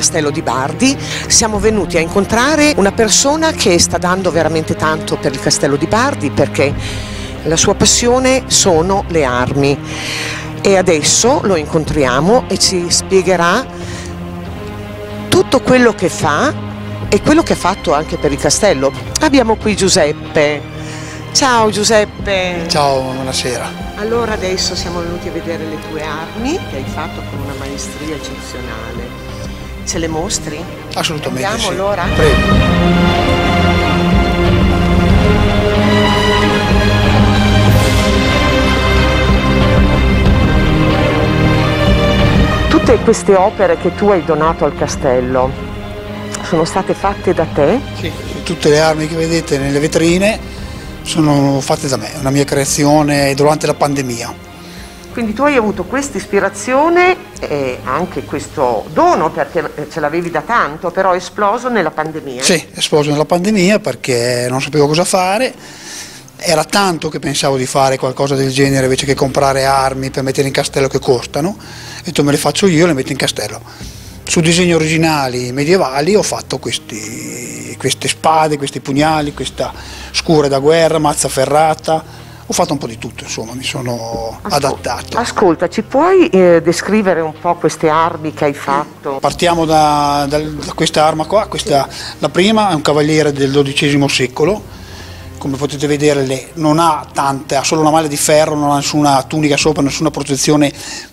castello di Bardi, siamo venuti a incontrare una persona che sta dando veramente tanto per il castello di Bardi perché la sua passione sono le armi e adesso lo incontriamo e ci spiegherà tutto quello che fa e quello che ha fatto anche per il castello. Abbiamo qui Giuseppe. Ciao Giuseppe. Ciao, buonasera. Allora adesso siamo venuti a vedere le tue armi che hai fatto con una maestria eccezionale. Ce le mostri? Assolutamente. Andiamo sì. allora? Prego. Tutte queste opere che tu hai donato al castello sono state fatte da te? Sì, tutte le armi che vedete nelle vetrine sono fatte da me, una mia creazione durante la pandemia. Quindi tu hai avuto questa ispirazione e anche questo dono perché ce l'avevi da tanto, però esploso nella pandemia. Sì, esploso nella pandemia perché non sapevo cosa fare. Era tanto che pensavo di fare qualcosa del genere invece che comprare armi per mettere in castello che costano. E detto me le faccio io e le metto in castello. Su disegni originali medievali ho fatto questi, queste spade, questi pugnali, questa scure da guerra, mazza ferrata, ho fatto un po' di tutto, insomma, mi sono Ascol- adattato. Ascolta, ci puoi eh, descrivere un po' queste armi che hai fatto? Partiamo da, da- da questa arma qua, questa- la prima è un cavaliere del XII secolo, come potete vedere le- non ha tante, ha solo una maglia di ferro, non ha nessuna tunica sopra, nessuna protezione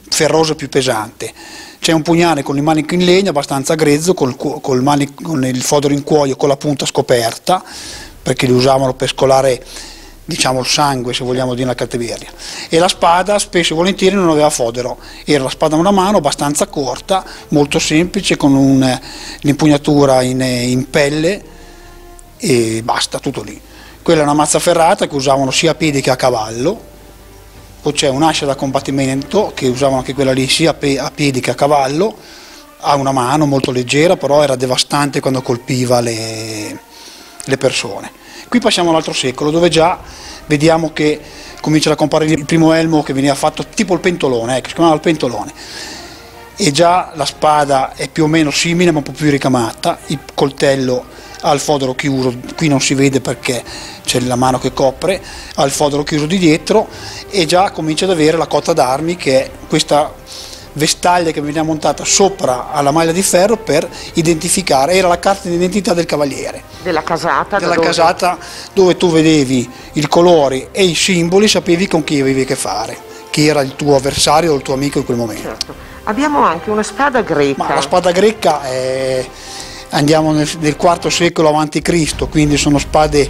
ferrosa più pesante. C'è un pugnale con il manico in legno abbastanza grezzo, col, col mani- con il fodero in cuoio con la punta scoperta, perché li usavano per scolare diciamo il sangue se vogliamo dire una cattiveria e la spada spesso e volentieri non aveva fodero. Era la spada a una mano abbastanza corta molto semplice con un- l'impugnatura in, in pelle e basta tutto lì. Quella è una mazza ferrata che usavano sia a piedi che a cavallo. Poi c'è un'ascia da combattimento che usavano anche quella lì sia a piedi che a cavallo. Ha una mano molto leggera però era devastante quando colpiva le, le persone Qui passiamo all'altro secolo dove già vediamo che comincia a comparire il primo elmo che veniva fatto tipo il pentolone, eh, che si chiamava il pentolone. E già la spada è più o meno simile ma un po' più ricamata, il coltello ha il fodero chiuso, qui non si vede perché c'è la mano che copre, ha il fodero chiuso di dietro e già comincia ad avere la cotta d'armi che è questa vestaglia che veniva montata sopra alla maglia di ferro per identificare, era la carta d'identità del cavaliere Della casata? della dove- casata dove tu vedevi i colori e i simboli, sapevi con chi avevi a che fare, chi era il tuo avversario o il tuo amico in quel momento. Certo. Abbiamo anche una spada greca. Ma la spada greca è, andiamo nel, nel IV secolo a.C., quindi sono spade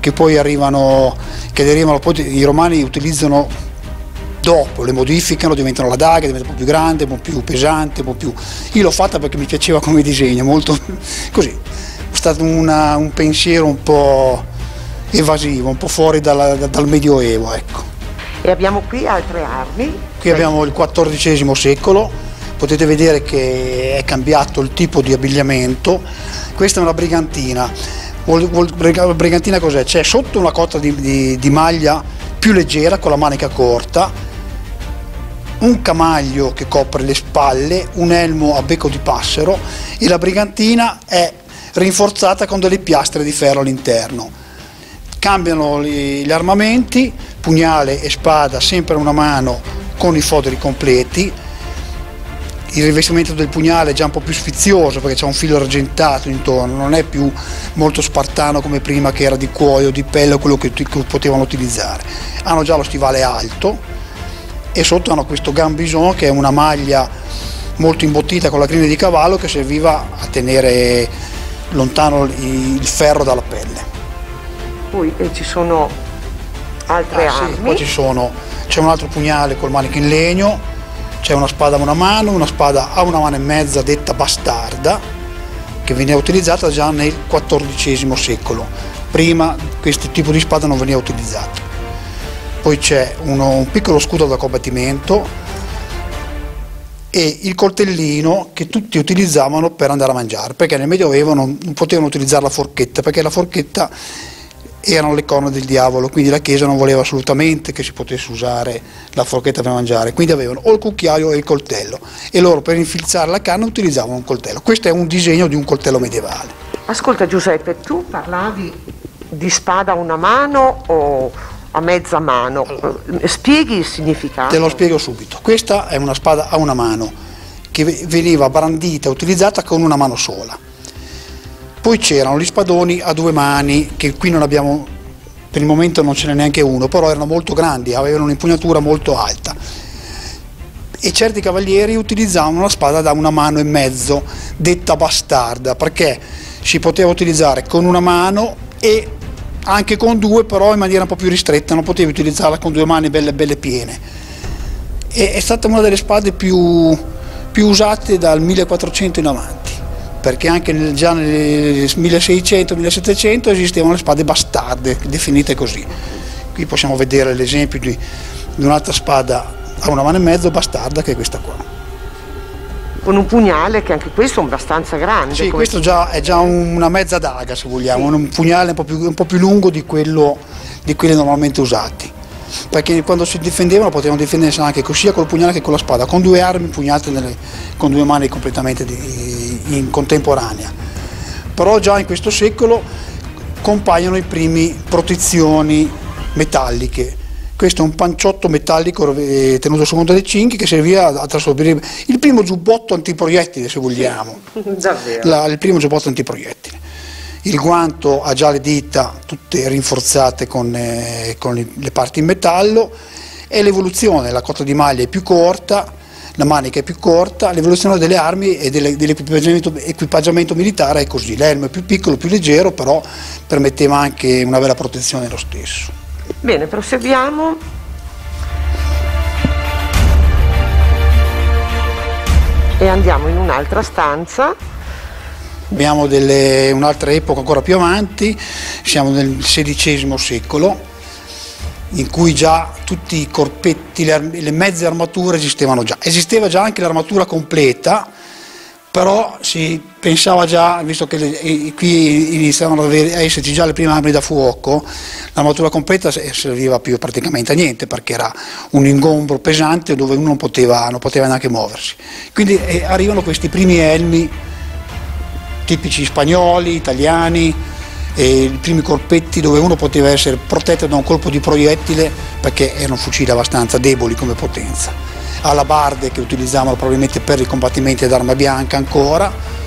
che poi arrivano, che derivano, poi i romani utilizzano dopo, le modificano, diventano la daga, diventa un po' più grande, un po' più pesante, un po' più... Io l'ho fatta perché mi piaceva come disegno, molto così. È stato una- un pensiero un po' evasivo, un po' fuori dalla- da- dal Medioevo, ecco. E abbiamo qui altre armi. Qui abbiamo il XIV secolo, potete vedere che è cambiato il tipo di abbigliamento. Questa è una brigantina. Briga- brigantina cos'è? C'è sotto una cotta di, di- di maglia più leggera con la manica corta, un camaglio che copre le spalle, un elmo a becco di passero e la brigantina è rinforzata con delle piastre di ferro all'interno cambiano gli armamenti, pugnale e spada sempre a una mano con i foderi completi, il rivestimento del pugnale è già un po' più sfizioso perché c'è un filo argentato intorno, non è più molto spartano come prima che era di cuoio, di pelle o quello che, che potevano utilizzare. Hanno già lo stivale alto e sotto hanno questo gambison che è una maglia molto imbottita con la crina di cavallo che serviva a tenere lontano il ferro dalla pelle. Poi eh, ci sono altre Ah, sì, armi. Poi ci sono, c'è un altro pugnale col manico in legno, c'è una spada a una mano, una spada a una mano e mezza detta bastarda, che veniva utilizzata già nel XIV secolo. Prima questo tipo di spada non veniva utilizzato. Poi c'è un piccolo scudo da combattimento e il coltellino che tutti utilizzavano per andare a mangiare, perché nel Medioevo non, non potevano utilizzare la forchetta, perché la forchetta erano le corna del diavolo, quindi la Chiesa non voleva assolutamente che si potesse usare la forchetta per mangiare, quindi avevano o il cucchiaio o il coltello e loro per infilzare la carne utilizzavano un coltello. Questo è un disegno di un coltello medievale. Ascolta Giuseppe, tu parlavi di spada a una mano o a mezza mano, spieghi il significato? Te lo spiego subito, questa è una spada a una mano che veniva brandita utilizzata con una mano sola poi c'erano gli spadoni a due mani, che qui non abbiamo, per il momento non ce n'è neanche uno, però erano molto grandi, avevano un'impugnatura molto alta. E certi cavalieri utilizzavano la spada da una mano e mezzo, detta bastarda, perché si poteva utilizzare con una mano e anche con due, però in maniera un po' più ristretta, non potevi utilizzarla con due mani belle, belle piene. E è stata una delle spade più, più usate dal 1400 in avanti perché anche nel, già nel 1600-1700 esistevano le spade bastarde, definite così. Qui possiamo vedere l'esempio di, di un'altra spada a una mano e mezzo bastarda che è questa qua. Con un pugnale che anche questo è abbastanza grande. Sì, questo già, è già una mezza daga se vogliamo, sì. un pugnale un po' più, un po più lungo di, quello, di quelli normalmente usati perché quando si difendevano potevano difendersi anche sia col pugnale che con la spada, con due armi pugnate nelle, con due mani completamente di, in contemporanea. Però già in questo secolo compaiono i primi protezioni metalliche. Questo è un panciotto metallico eh, tenuto su conto dei cinchi che serviva a trasformare il primo giubbotto antiproiettile, se vogliamo. La, il primo giubbotto antiproiettile il guanto ha già le dita tutte rinforzate con, eh, con le parti in metallo e l'evoluzione, la cotta di maglia è più corta, la manica è più corta, l'evoluzione delle armi e dell'equipaggiamento militare è così, l'elmo è più piccolo, più leggero, però permetteva anche una bella protezione lo stesso. Bene, proseguiamo. E andiamo in un'altra stanza Abbiamo un'altra epoca ancora più avanti, siamo nel XVI secolo, in cui già tutti i corpetti, le, le mezze armature esistevano già. Esisteva già anche l'armatura completa, però si pensava già, visto che le, qui iniziavano ad esserci già le prime armi da fuoco, l'armatura completa serviva più praticamente a niente perché era un ingombro pesante dove uno non poteva, non poteva neanche muoversi. Quindi eh, arrivano questi primi elmi tipici spagnoli, italiani, i primi colpetti dove uno poteva essere protetto da un colpo di proiettile perché erano fucili abbastanza deboli come potenza. Alabarde che utilizzavano probabilmente per i combattimenti d'arma bianca ancora.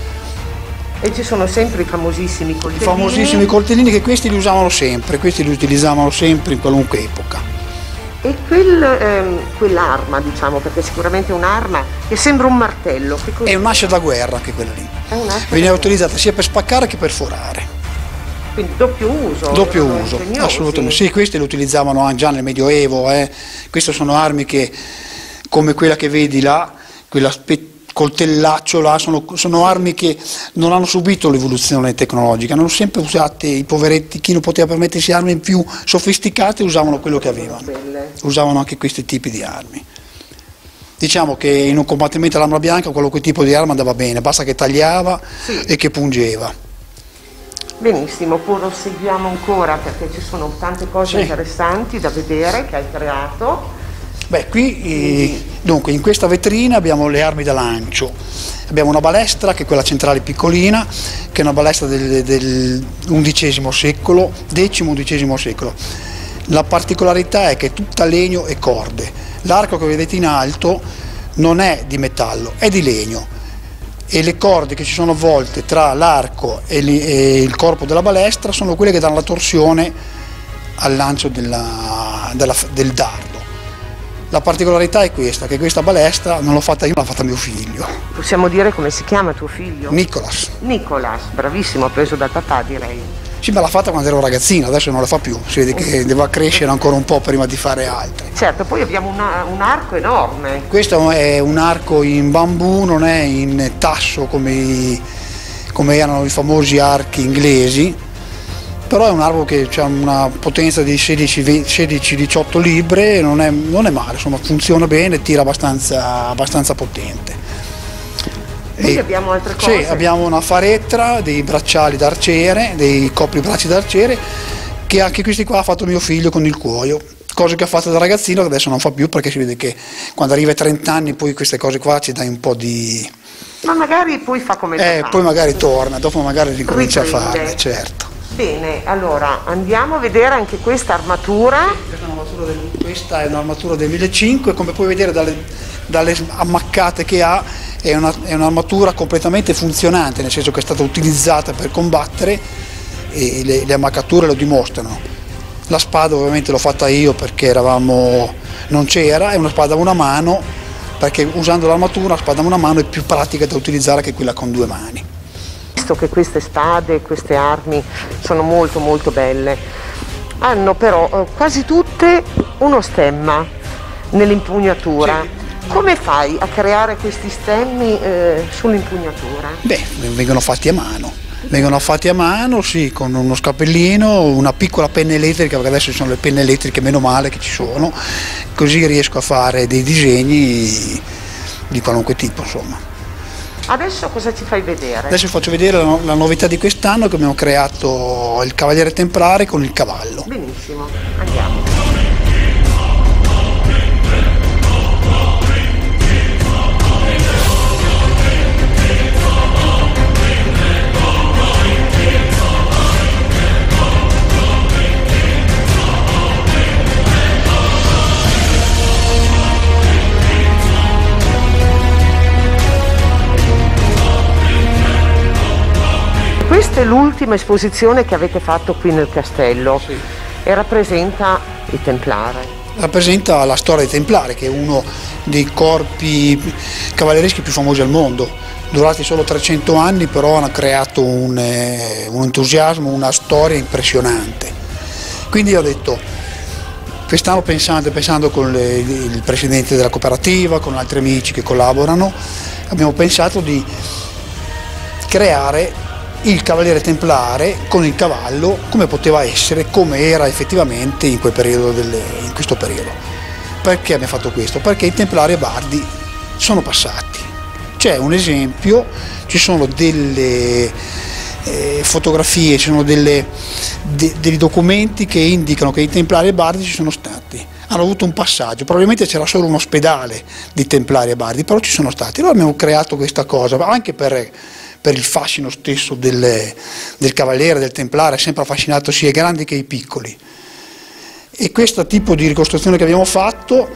E ci sono sempre i famosissimi coltellini. I famosissimi coltellini che questi li usavano sempre, questi li utilizzavano sempre in qualunque epoca. E quel, ehm, quell'arma, diciamo, perché sicuramente è un'arma che sembra un martello. È un'ascia da guerra che quella lì. Veniva utilizzata sia per spaccare che per forare. Quindi doppio uso. Doppio uso, assolutamente. Sì, queste le utilizzavano già nel Medioevo. Eh. Queste sono armi che, come quella che vedi là, quella coltellaccio là, sono, sono, armi che non hanno subito l'evoluzione tecnologica, hanno sempre usate i poveretti, chi non poteva permettersi armi più sofisticate usavano quello che avevano, usavano anche questi tipi di armi. Diciamo che in un combattimento all'arma bianca qualunque tipo di arma andava bene, basta che tagliava sì. e che pungeva. Benissimo, proseguiamo ancora perché ci sono tante cose sì. interessanti da vedere che hai creato. Beh, qui eh, dunque, in questa vetrina abbiamo le armi da lancio, abbiamo una balestra che è quella centrale piccolina, che è una balestra del, XI secolo, X-XI secolo. La particolarità è che è tutta legno e corde. L'arco che vedete in alto non è di metallo, è di legno e le corde che ci sono avvolte tra l'arco e, il corpo della balestra sono quelle che danno la torsione al lancio della, della, del dardo. La particolarità è questa, che questa balestra non l'ho fatta io, l'ha fatta mio figlio. Possiamo dire come si chiama tuo figlio? Nicolas. Nicolas, bravissimo, preso da papà direi. Sì, ma l'ha fatta quando ero ragazzino, adesso non la fa più, si vede che deve crescere ancora un po' prima di fare altre. Certo, poi abbiamo una, un arco enorme. Questo è un arco in bambù, non è in tasso come, come erano i famosi archi inglesi, però è un arco che ha una potenza di 16-18 libre, non è, non è, male, insomma, funziona bene, tira abbastanza, abbastanza potente. E, abbiamo altre cose? Sì, abbiamo una faretra, dei bracciali d'arciere, dei copribracci d'arciere che anche questi qua ha fatto mio figlio con il cuoio cose che ha fatto da ragazzino che adesso non fa più perché si vede che quando arriva ai 30 anni poi queste cose qua ci dai un po' di... Ma magari poi fa come eh, poi magari torna, dopo magari ricomincia Riprende. a farle, certo. Bene, allora andiamo a vedere anche questa armatura. Questa è un'armatura del 1005, come puoi vedere dalle, dalle ammaccate che ha, è, una, è un'armatura completamente funzionante, nel senso che è stata utilizzata per combattere e le, le ammaccature lo dimostrano la spada ovviamente l'ho fatta io perché eravamo, non c'era, è una spada a una mano, perché usando l'armatura una spada a una mano è più pratica da utilizzare che quella con due mani. Visto che queste spade, queste armi sono molto molto belle, hanno però eh, quasi tutte uno stemma nell'impugnatura. Sì. Come fai a creare questi stemmi eh, sull'impugnatura? Beh, vengono fatti a mano vengono fatti a mano, sì, con uno scappellino, una piccola penna elettrica, perché adesso ci sono le penne elettriche, meno male che ci sono, così riesco a fare dei disegni di qualunque tipo, insomma. Adesso cosa ci fai vedere? Adesso faccio vedere la, la novità di quest'anno che abbiamo creato il Cavaliere Templare con il cavallo. Benissimo, andiamo. Questa è l'ultima esposizione che avete fatto qui nel castello sì. e rappresenta i Templari. Rappresenta la storia dei Templari, che è uno dei corpi cavallereschi più famosi al mondo. Durati solo 300 anni, però hanno creato un, eh, un entusiasmo, una storia impressionante. Quindi ho detto, quest'anno pensando, pensando con le, il presidente della cooperativa, con altri amici che collaborano, abbiamo pensato di creare il cavaliere templare con il cavallo come poteva essere, come era effettivamente in, delle, in questo periodo. Perché abbiamo fatto questo? Perché i templari e bardi sono passati. C'è un esempio, ci sono delle eh, fotografie, ci sono delle, de, dei documenti che indicano che i templari e bardi ci sono stati hanno avuto un passaggio, probabilmente c'era solo un ospedale di templari e bardi, però ci sono stati. Allora abbiamo creato questa cosa, anche per per il fascino stesso del, del cavaliere, del templare, sempre affascinato sia i grandi che i piccoli. E questo tipo di ricostruzione che abbiamo fatto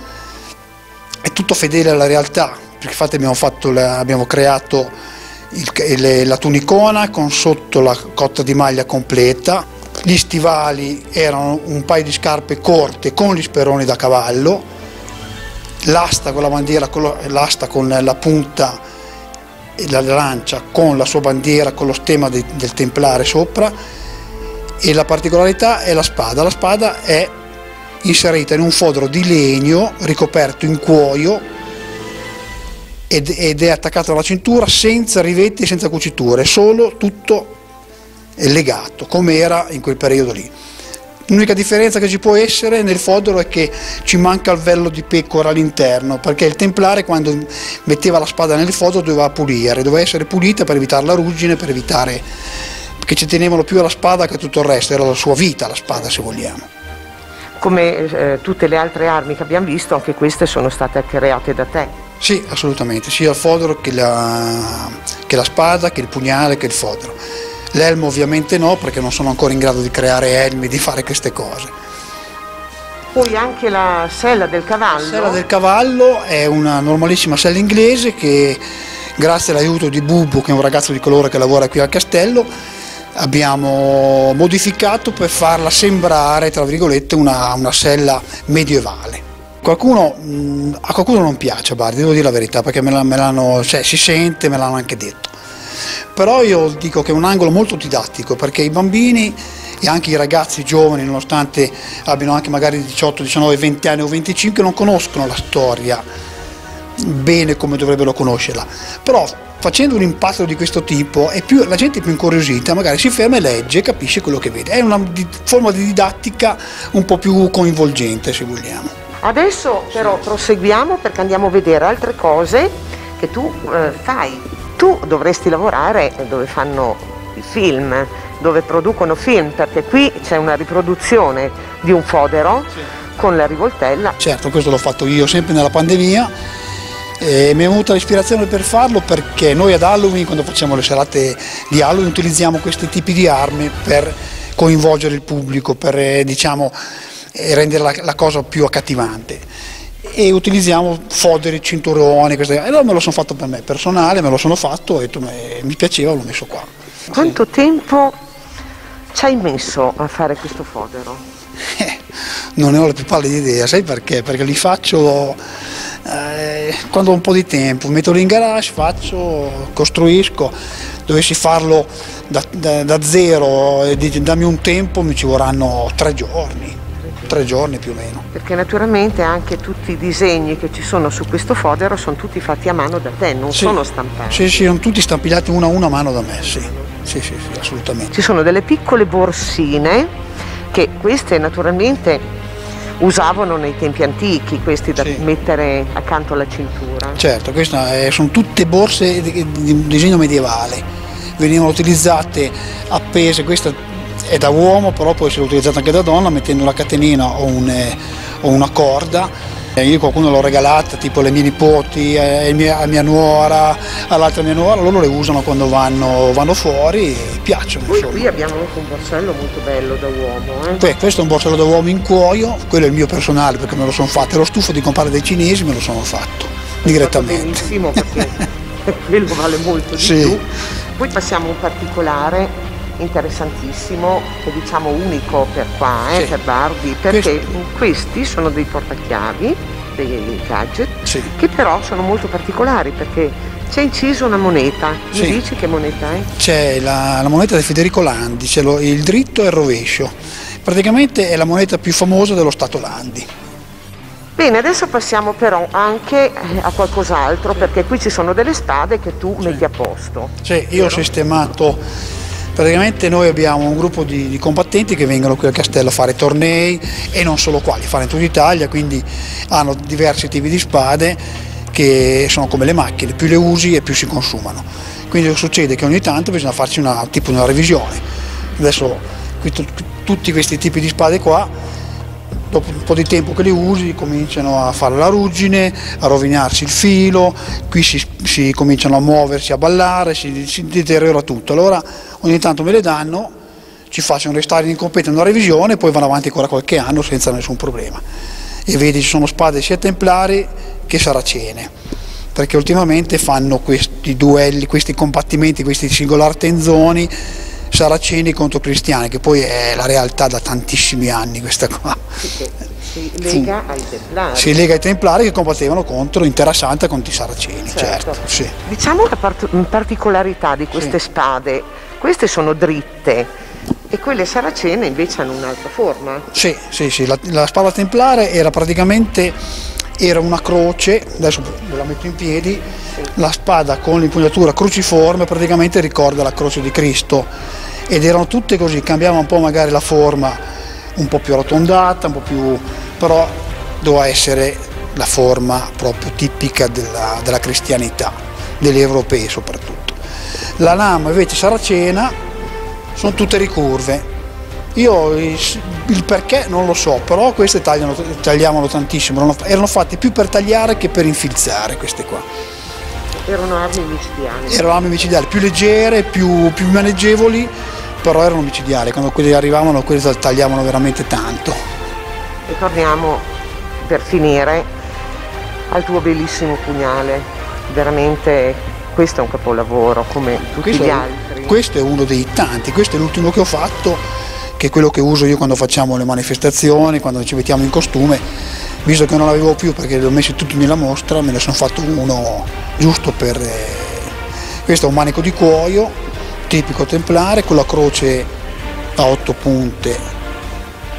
è tutto fedele alla realtà, perché infatti abbiamo, la, abbiamo creato il, la tunicona con sotto la cotta di maglia completa, gli stivali erano un paio di scarpe corte con gli speroni da cavallo, l'asta con la bandiera, l'asta con la punta la lancia con la sua bandiera, con lo stemma de, del templare sopra e la particolarità è la spada. La spada è inserita in un fodero di legno ricoperto in cuoio ed, ed è attaccata alla cintura senza rivetti e senza cuciture, solo tutto legato come era in quel periodo lì. L'unica differenza che ci può essere nel fodero è che ci manca il vello di pecora all'interno, perché il templare quando metteva la spada nel fodero doveva pulire, doveva essere pulita per evitare la ruggine, per evitare che ci tenevano più alla spada che tutto il resto, era la sua vita la spada se vogliamo. Come eh, tutte le altre armi che abbiamo visto, anche queste sono state create da te. Sì, assolutamente, sia il fodero che la, che la spada, che il pugnale, che il fodero. L'elmo ovviamente no perché non sono ancora in grado di creare elmi, di fare queste cose. Poi anche la sella del cavallo. La sella del cavallo è una normalissima sella inglese che grazie all'aiuto di Bubu che è un ragazzo di colore che lavora qui al castello abbiamo modificato per farla sembrare tra virgolette una, una sella medievale. Qualcuno, mh, a qualcuno non piace Bardi, devo dire la verità perché me l'hanno, cioè, si sente, me l'hanno anche detto però io dico che è un angolo molto didattico perché i bambini e anche i ragazzi giovani, nonostante abbiano anche magari 18, 19, 20 anni o 25, non conoscono la storia bene come dovrebbero conoscerla. Però facendo un impatto di questo tipo più, la gente è più incuriosita, magari si ferma e legge e capisce quello che vede. È una di, forma di didattica un po' più coinvolgente se vogliamo. Adesso però proseguiamo perché andiamo a vedere altre cose che tu eh, fai tu dovresti lavorare dove fanno i film, dove producono film, perché qui c'è una riproduzione di un fodero sì. con la rivoltella. Certo, questo l'ho fatto io sempre nella pandemia e mi è venuta l'ispirazione per farlo perché noi ad Halloween, quando facciamo le serate di Halloween, utilizziamo questi tipi di armi per coinvolgere il pubblico, per eh, diciamo, eh, rendere la, la cosa più accattivante e utilizziamo foderi, cinturoni, queste cose. E allora me lo sono fatto per me, personale, me lo sono fatto e mi piaceva, l'ho messo qua. Quanto tempo ci hai messo a fare questo fodero? Eh, non ne ho la più pallida idea, sai perché? Perché li faccio eh, quando ho un po' di tempo, metto in garage, faccio, costruisco, dovessi farlo da, da, da zero e dammi un tempo mi ci vorranno tre giorni tre giorni più o meno. Perché naturalmente anche tutti i disegni che ci sono su questo fodero sono tutti fatti a mano da te, non sì, sono stampati. Sì, sì, sono tutti stampillati uno a uno a mano da me, sì. Sì, sì, sì, assolutamente. Ci sono delle piccole borsine che queste naturalmente usavano nei tempi antichi, questi da sì. mettere accanto alla cintura. Certo, queste sono tutte borse di disegno medievale, venivano utilizzate appese, questa è da uomo, però può essere utilizzata anche da donna mettendo una catenina o, un, eh, o una corda. Io qualcuno l'ho regalata, tipo le mie nipoti, a mia, mia nuora, all'altra mia nuora, loro le usano quando vanno, vanno fuori e piacciono. Poi insomma. qui abbiamo anche un borsello molto bello da uomo. Eh? Beh, questo è un borsello da uomo in cuoio, quello è il mio personale perché me lo sono fatto, ero stufo di comprare dei cinesi, me lo sono fatto è direttamente. Benissimo perché quello vale molto di sì. più. Poi passiamo a un particolare interessantissimo e diciamo unico per qua, eh, sì. per Bardi, perché Questo... questi sono dei portachiavi, dei gadget, sì. che però sono molto particolari perché c'è inciso una moneta, mi sì. dici che moneta è? C'è la, la moneta di Federico Landi, c'è lo, il dritto e il rovescio, praticamente è la moneta più famosa dello Stato Landi. Bene, adesso passiamo però anche eh, a qualcos'altro perché qui ci sono delle spade che tu metti a posto. Sì, io vero? ho sistemato Praticamente noi abbiamo un gruppo di, di, combattenti che vengono qui al castello a fare tornei e non solo qua, li fanno in tutta Italia, quindi hanno diversi tipi di spade che sono come le macchine, più le usi e più si consumano. Quindi succede che ogni tanto bisogna farci una, tipo una revisione. Adesso tutti questi tipi di spade qua dopo un po' di tempo che li usi cominciano a fare la ruggine, a rovinarsi il filo, qui si, si cominciano a muoversi, a ballare, si, si, deteriora tutto. Allora ogni tanto me le danno, ci faccio restare in completo una revisione e poi vanno avanti ancora qualche anno senza nessun problema. E vedi ci sono spade sia templari che saracene, perché ultimamente fanno questi duelli, questi combattimenti, questi singolar tenzoni saraceni contro cristiani, che poi è la realtà da tantissimi anni questa qua. Si lega ai templari. Si lega ai templari che combattevano contro in Terra Santa contro i saraceni, certo. certo sì. Diciamo la part particolarità di queste sì. spade, queste sono dritte e quelle saracene invece hanno un'altra forma. Sì, sì, sì, la, la spada templare era praticamente era una croce, adesso ve la metto in piedi, sì. la spada con l'impugnatura cruciforme praticamente ricorda la croce di Cristo ed erano tutte così, cambiava un po' magari la forma, un po' più arrotondata, un po' più, però doveva essere la forma proprio tipica della, della cristianità, degli europei soprattutto. La lama invece saracena sono tutte ricurve, io il, perché non lo so, però queste tagliano, tagliavano tantissimo, erano, fatte più per tagliare che per infilzare queste qua. Erano armi micidiali. Erano armi micidiali, più leggere, più, più maneggevoli però erano micidiali, quando quelli arrivavano quelli tagliavano veramente tanto. E torniamo per finire al tuo bellissimo pugnale, veramente questo è un capolavoro come tutti questo, gli altri. Questo è uno dei tanti, questo è l'ultimo che ho fatto, che è quello che uso io quando facciamo le manifestazioni, quando ci mettiamo in costume, visto che non l'avevo più perché li ho messi tutti nella mostra, me ne sono fatto uno giusto per... Eh, questo è un manico di cuoio tipico templare con la croce a otto punte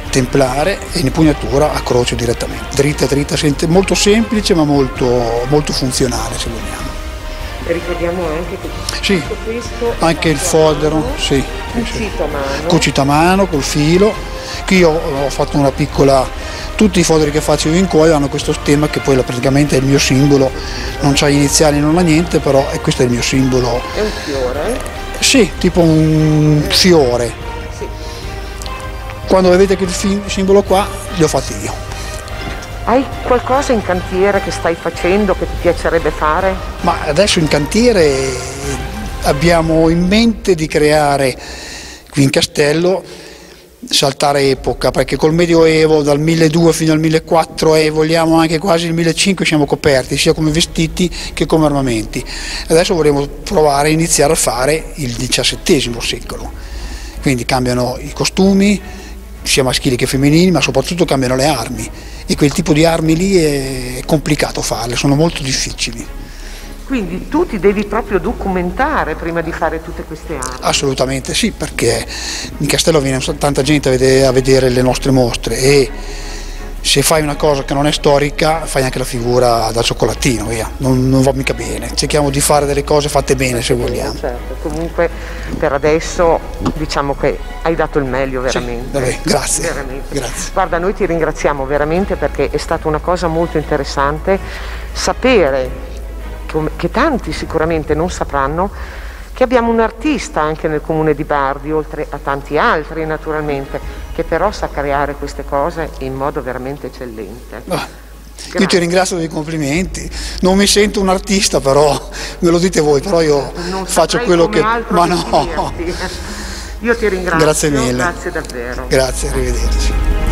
templare e in impugnatura a croce direttamente, dritta dritta, molto semplice ma molto, molto funzionale se vogliamo. Ricordiamo anche che sì, questo anche il fodero, sì, cucito a mano. Cucito a mano col filo. Qui ho, ho fatto una piccola tutti i foderi che faccio io in cuoio hanno questo stemma che poi praticamente è il mio simbolo, non c'ha iniziali, non ha niente, però questo è il mio simbolo. È un fiore? Sì, tipo un fiore. Sì. Quando vedete quel fi- simbolo qua, li ho fatti io. Hai qualcosa in cantiere che stai facendo che ti piacerebbe fare? Ma adesso in cantiere abbiamo in mente di creare qui in castello saltare epoca perché col medioevo dal 1200 fino al 1400 e vogliamo anche quasi il 1500 siamo coperti sia come vestiti che come armamenti. Adesso vorremmo provare a iniziare a fare il XVII secolo. Quindi cambiano i costumi sia maschili che femminili ma soprattutto cambiano le armi e quel tipo di armi lì è complicato farle sono molto difficili Quindi tu ti devi proprio documentare prima di fare tutte queste armi. Assolutamente sì, perché in castello viene tanta gente a vedere, a vedere le nostre mostre e se fai una cosa che non è storica fai anche la figura da cioccolatino, via. Non, non va mica bene. Cerchiamo di fare delle cose fatte bene se vogliamo. Certo, comunque per adesso diciamo che hai dato il meglio veramente. vabbè, grazie, Veramente. grazie. Guarda, noi ti ringraziamo veramente perché è stata una cosa molto interessante sapere, che tanti sicuramente non sapranno, che abbiamo un artista anche nel comune di Bardi, oltre a tanti altri naturalmente, che però sa creare queste cose in modo veramente eccellente. Ah, Io ti ringrazio dei complimenti, non mi sento un artista però, me lo dite voi, però io Non faccio quello che... Ma no. Io ti ringrazio. Grazie mille. Grazie davvero. grazie, arrivederci.